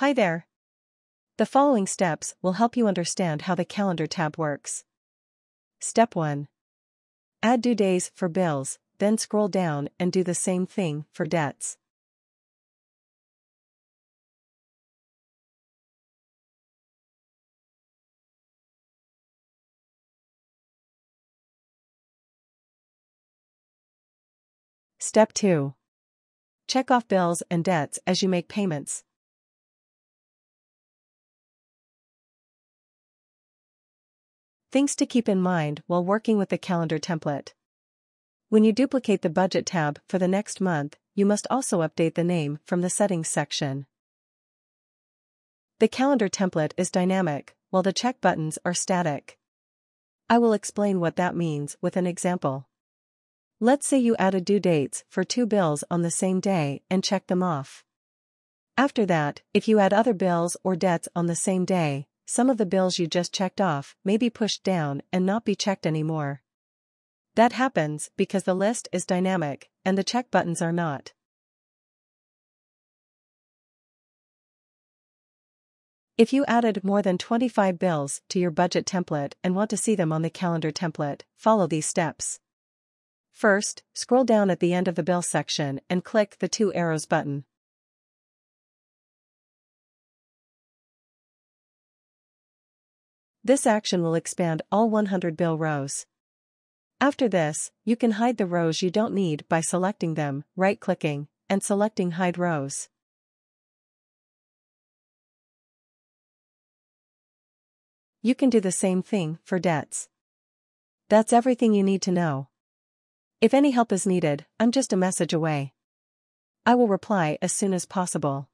Hi there. The following steps will help you understand how the Calendar tab works. Step 1. Add due days for bills, then scroll down and do the same thing for debts. Step 2. Check off bills and debts as you make payments. Things to keep in mind while working with the calendar template. When you duplicate the budget tab for the next month, you must also update the name from the settings section. The calendar template is dynamic, while the check buttons are static. I will explain what that means with an example. Let's say you added due dates for two bills on the same day and check them off. After that, if you add other bills or debts on the same day, some of the bills you just checked off may be pushed down and not be checked anymore. That happens because the list is dynamic and the check buttons are not. If you added more than 25 bills to your budget template and want to see them on the calendar template, follow these steps. First, scroll down at the end of the bill section and click the two arrows button. This action will expand all 100 bill rows. After this, you can hide the rows you don't need by selecting them, right-clicking, and selecting Hide Rows. You can do the same thing for debts. That's everything you need to know. If any help is needed, I'm just a message away. I will reply as soon as possible.